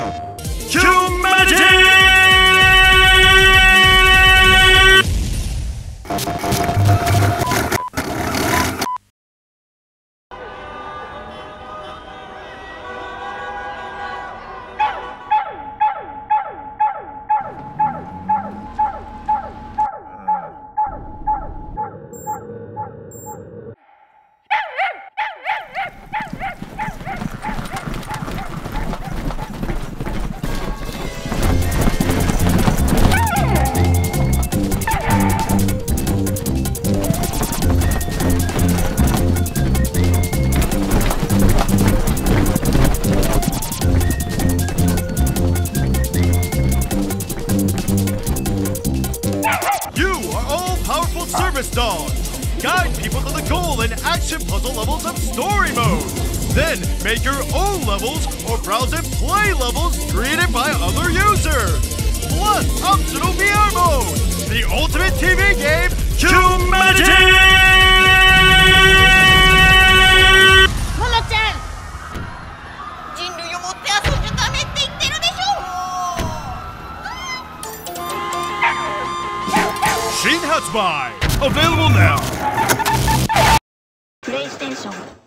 Humanity! powerful service dogs. Guide people to the goal in action puzzle levels of story mode. Then make your own levels or browse and play levels created by other users. Plus optional VR mode. The ultimate TV game, Humanity! モノち Available now! PlayStation